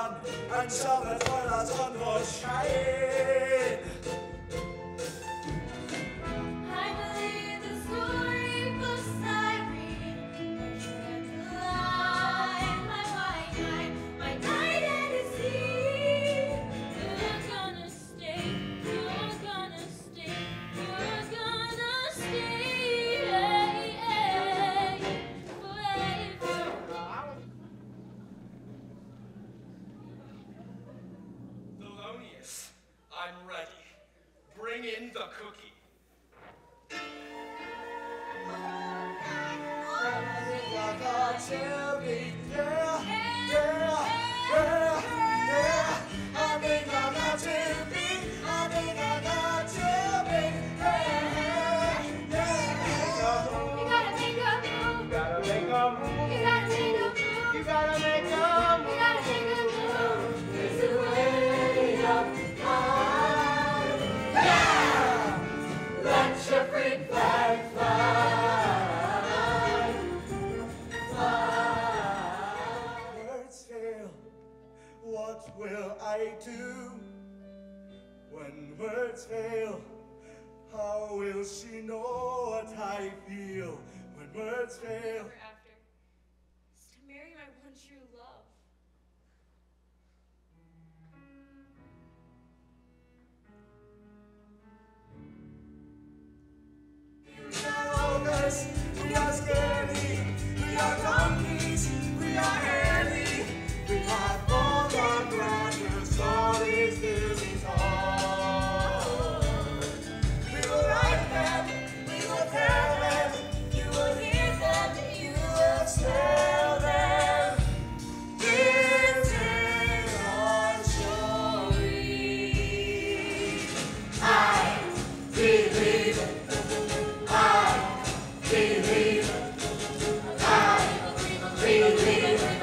van, egy szemre forrázon most helyén. I'm ready. Bring in the cookie. Like to be What will I do when words fail? How will she know what I feel when words fail? Ever after is to marry my one true love. We are ogres, we are scary, we are donkeys, we are.